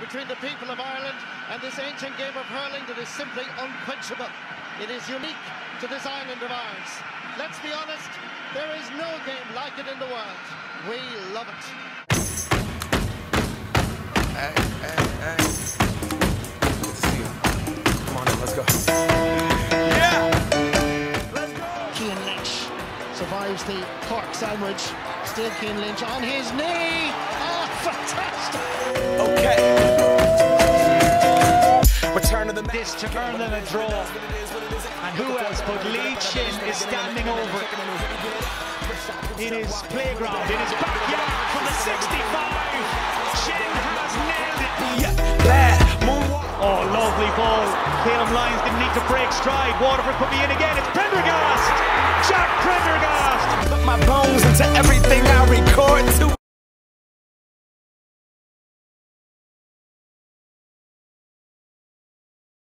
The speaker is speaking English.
between the people of Ireland and this ancient game of hurling that is simply unquenchable. It is unique to this island of ours. Let's be honest, there is no game like it in the world. We love it. Hey, hey, hey. Good to see you. Come on in, let's go. Cian Lynch survives the Cork sandwich. Still Cian Lynch on his knee. To earn them a draw. And who else but Lee Chin is standing over in his playground, in his backyard from the 65. Chin has nailed it. Yeah, bad. Oh, lovely ball. Calum Lyons didn't need to break stride. Waterford could be in again. It's Prendergast. Jack Prendergast. Put my bones into everything to.